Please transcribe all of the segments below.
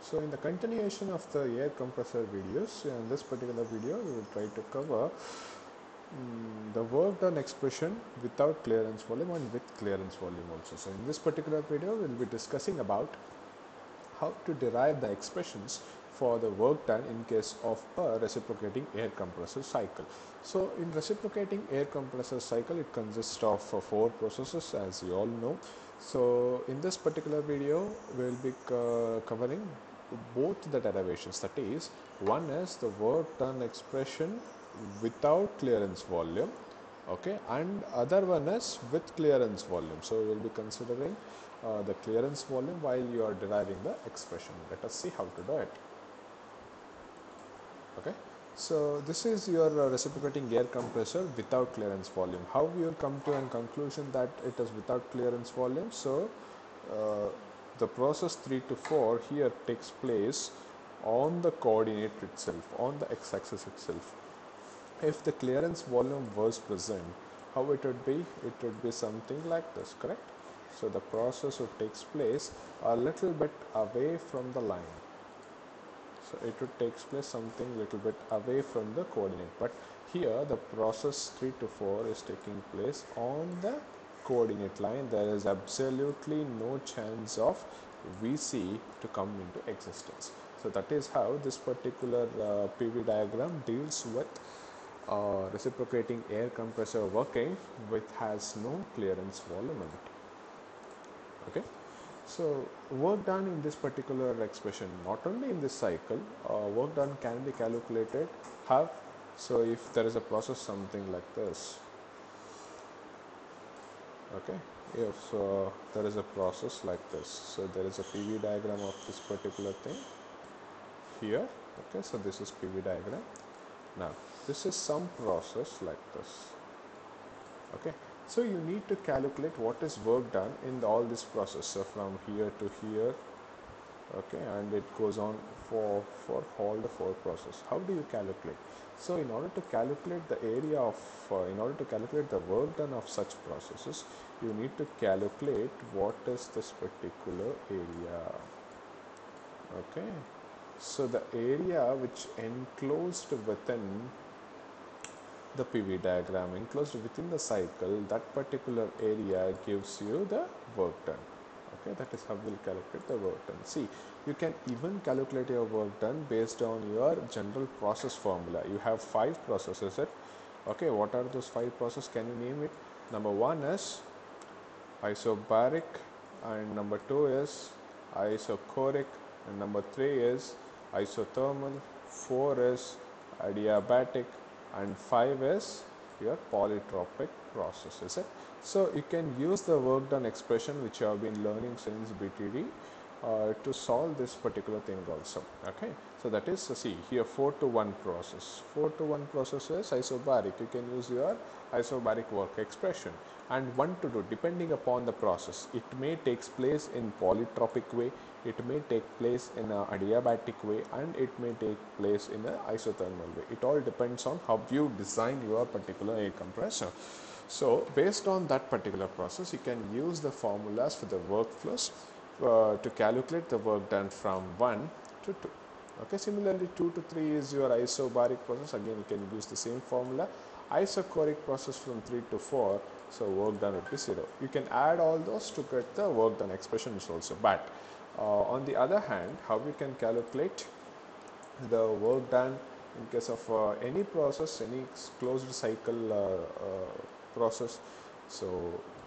So in the continuation of the air compressor videos, in this particular video we will try to cover mm, the work done expression without clearance volume and with clearance volume also. So in this particular video we will be discussing about how to derive the expressions for the work done in case of a reciprocating air compressor cycle. So in reciprocating air compressor cycle it consists of uh, four processes as you all know. So in this particular video we will be uh, covering both the derivations that is one is the work done expression without clearance volume okay and other one is with clearance volume so we will be considering uh, the clearance volume while you are deriving the expression let us see how to do it okay. So this is your uh, reciprocating air compressor without clearance volume. How we will come to a conclusion that it is without clearance volume? So uh, the process 3 to 4 here takes place on the coordinate itself on the x-axis itself. If the clearance volume was present how it would be? It would be something like this correct? So the process would takes place a little bit away from the line it would takes place something little bit away from the coordinate. But here the process 3 to 4 is taking place on the coordinate line. There is absolutely no chance of VC to come into existence. So that is how this particular uh, PV diagram deals with uh, reciprocating air compressor working with has no clearance volume in it. Okay so work done in this particular expression not only in this cycle uh, work done can be calculated have so if there is a process something like this. Okay? If so there is a process like this. So there is a PV diagram of this particular thing here. Okay? So this is PV diagram. Now this is some process like this. Okay so you need to calculate what is work done in the, all this process. So from here to here okay and it goes on for for all the four process. How do you calculate? So in order to calculate the area of uh, in order to calculate the work done of such processes you need to calculate what is this particular area. Okay? So the area which enclosed within the PV diagram enclosed within the cycle that particular area gives you the work done. Okay that is how we'll calculate the work done. See you can even calculate your work done based on your general process formula. You have five processes it okay what are those five processes? Can you name it? Number one is isobaric and number two is isochoric and number three is isothermal four is adiabatic and 5 is your polytropic process is it? So you can use the work done expression which you have been learning since btd uh, to solve this particular thing also okay? So that is see here 4 to 1 process. 4 to 1 process is isobaric. You can use your isobaric work expression. And 1 to 2 depending upon the process it may takes place in polytropic way it may take place in a adiabatic way and it may take place in a isothermal way. It all depends on how you design your particular air compressor. So based on that particular process you can use the formulas for the workflows uh, to calculate the work done from 1 to 2 okay similarly 2 to 3 is your isobaric process. Again you can use the same formula. Isochoric process from 3 to 4 so work done would be 0 you can add all those to get the work done expressions also. But uh, on the other hand how we can calculate the work done in case of uh, any process any closed cycle uh, uh, process? So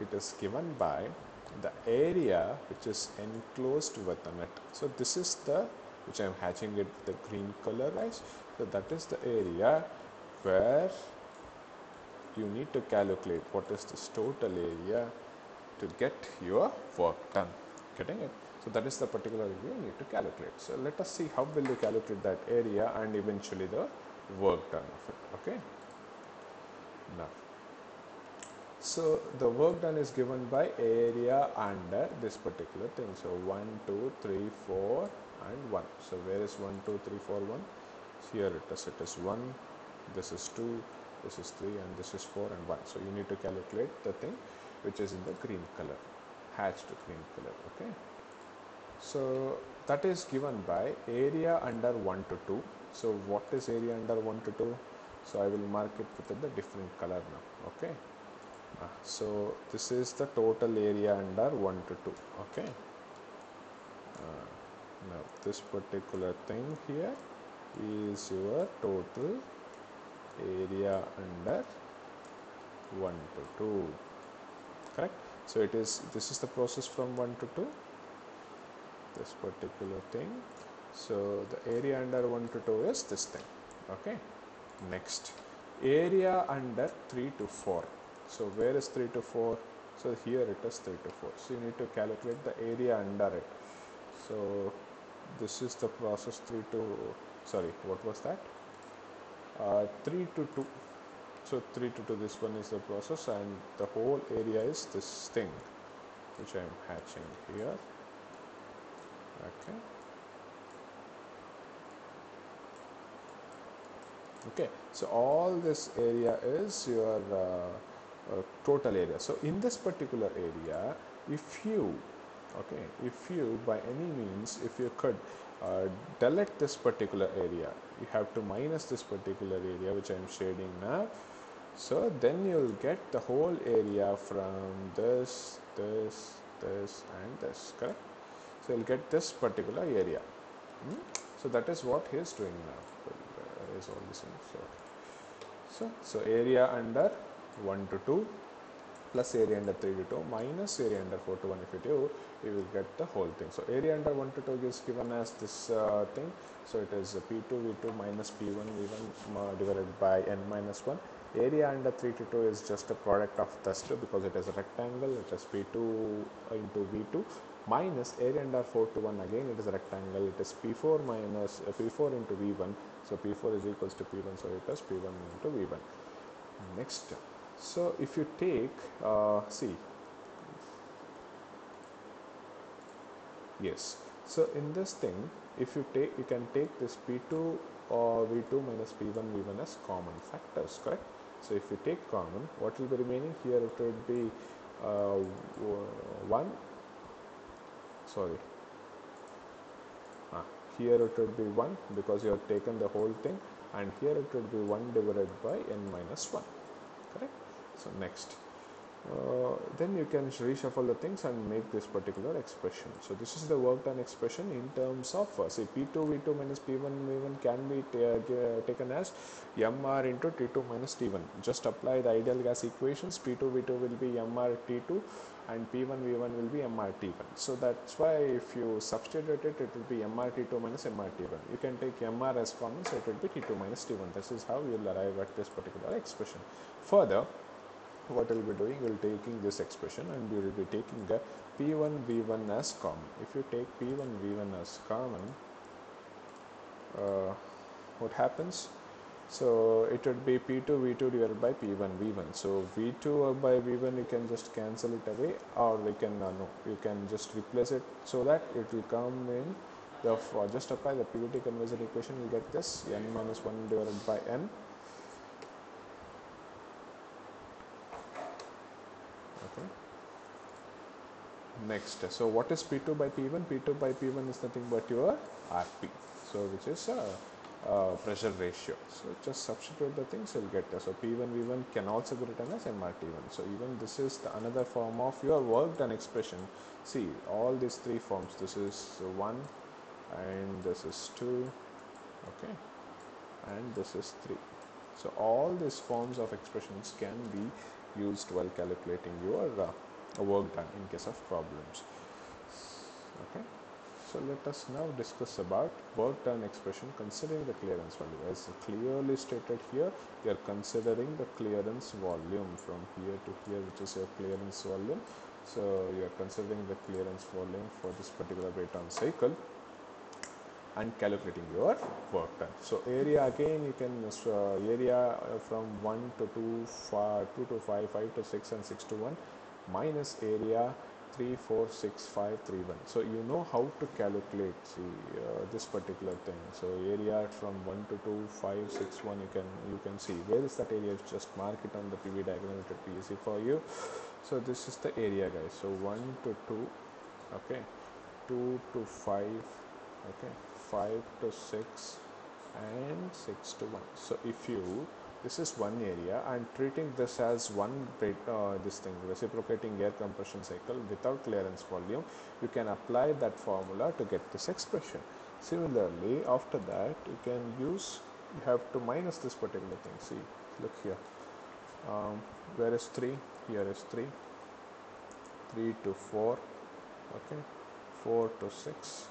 it is given by the area which is enclosed with the it so this is the which I am hatching it the green color right so that is the area where you need to calculate what is this total area to get your work done. Getting it? So that is the particular area you need to calculate. So let us see how will you calculate that area and eventually the work done of it. Okay? Now so the work done is given by area under this particular thing. So 1 2 3 4 and 1 so where is 1 2 3 4 1 here it is. It is 1 this is 2 this is 3 and this is 4 and 1 so you need to calculate the thing which is in the green color hatched green color okay? So that is given by area under 1 to 2 so what is area under 1 to 2 so I will mark it with a different color now okay so this is the total area under 1 to 2 okay? Uh, now this particular thing here is your total area under 1 to 2 correct? So it is this is the process from 1 to 2 this particular thing. So the area under 1 to 2 is this thing okay? Next area under 3 to 4 so where is 3 to 4 so here it is 3 to 4 so you need to calculate the area under it. So this is the process 3 to sorry what was that? Uh, 3 to 2 so 3 to 2 this one is the process and the whole area is this thing which I am hatching here. Okay. Okay. So all this area is your uh, total area. So in this particular area if you okay if you by any means if you could uh, delete this particular area you have to minus this particular area which I am shading now. So then you'll get the whole area from this this this and this correct? So you'll get this particular area. Hmm? so that is what he is doing now. Is all so so area under 1 to 2 plus area under 3 to 2 minus area under 4 to 1 if you do you will get the whole thing. So area under 1 to 2 is given as this uh, thing. So it is p2 v2 minus p1 v1 uh, divided by n minus 1 area under 3 to 2 is just a product of this two because it is a rectangle. It is p2 into v2 minus area under 4 to 1 again it is a rectangle. It is p4 minus uh, p4 into v1 so p4 is equals to p1 so it is p1 into v1 next so if you take uh, see. Yes. So in this thing if you take you can take this p2 or v2 minus p1 v1 as common factors correct? So if you take common what will be remaining? Here it would be uh, 1 sorry. Ah, here it would be 1 because you have taken the whole thing and here it would be 1 divided by n minus 1 correct so next. Uh, then you can reshuffle the things and make this particular expression. So this is the work done expression in terms of uh, say p2 v2 minus p1 v1 can be taken as mr into t2 minus t1 just apply the ideal gas equations. P2 v2 will be mr t2 and p1 v1 will be mr t1 so that's why if you substitute it it will be mr t2 minus mr t1 you can take mr as common so it will be t2 minus t1 this is how you will arrive at this particular expression. Further what we will be doing we will taking this expression and we will be taking the p1 v1 as common. If you take p1 v1 as common uh, what happens? So it would be p2 v2 divided by p1 v1 so v2 by v1 you can just cancel it away or we can uh, no you can just replace it so that it will come in the uh, just apply the pvt conversion equation you get this n minus 1 divided by n next. So what is p2 by p1 p2 by p1 is nothing but your rp so which is a, a pressure ratio. So just substitute the things you'll get there so p1 v1 can also be written as mrt1 so even this is the another form of your work done expression. See all these three forms this is 1 and this is 2 okay and this is 3 so all these forms of expressions can be used while calculating your uh, work done in case of problems. Okay. So let us now discuss about work done expression considering the clearance value. As clearly stated here you are considering the clearance volume from here to here which is your clearance volume. So you are considering the clearance volume for this particular Brayton cycle and calculating your work done. So area again you can uh, area from 1 to 2, 5, 2 to 5, 5 to 6 and 6 to 1 minus area 346531 so you know how to calculate see uh, this particular thing. So area from 1 to 2 5 6 1 you can you can see where is that area. Just mark it on the pv diagram it will be easy for you. So this is the area guys. So 1 to 2 okay. 2 to 5 okay. 5 to 6 and 6 to 1 so if you this is one area. I'm treating this as one uh, this thing reciprocating air compression cycle without clearance volume. You can apply that formula to get this expression. Similarly after that you can use you have to minus this particular thing. See look here. Um, where is 3 here is 3 3 to 4 okay. 4 to 6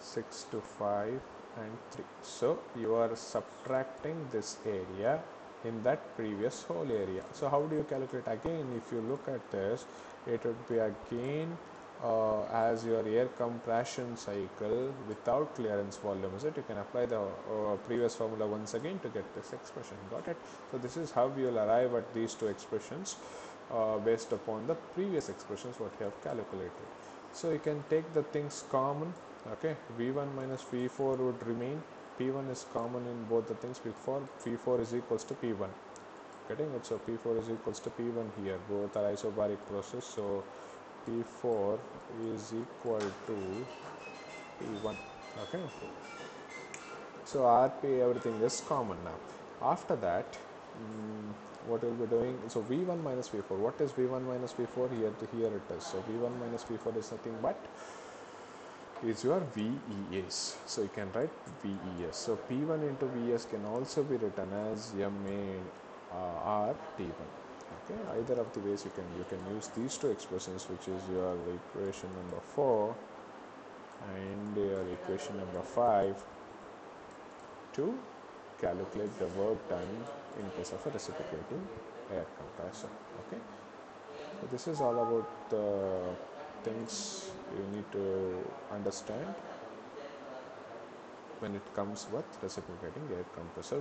6 to 5 and 3 so you are subtracting this area in that previous whole area. So how do you calculate? Again if you look at this it would be again uh, as your air compression cycle without clearance volume is it? You can apply the uh, previous formula once again to get this expression. Got it? So this is how you will arrive at these two expressions uh, based upon the previous expressions what you have calculated so you can take the things common okay? V1 minus v4 would remain. P1 is common in both the things before. V4 is equals to p1 getting it? So p4 is equals to p1 here. Both are isobaric process. So p4 is equal to p1 okay? So rp everything is common now. After that what we'll be doing so v1 minus v4 what is v1 minus v4 here to here it is so v1 minus v4 is nothing but is your VES. So you can write VES. So P1 into VS can also be written as MA uh, T1 okay either of the ways you can you can use these two expressions which is your equation number 4 and your equation number 5 to calculate the work done in case of a reciprocating air compressor okay so this is all about the things you need to understand. When it comes with reciprocating air compressor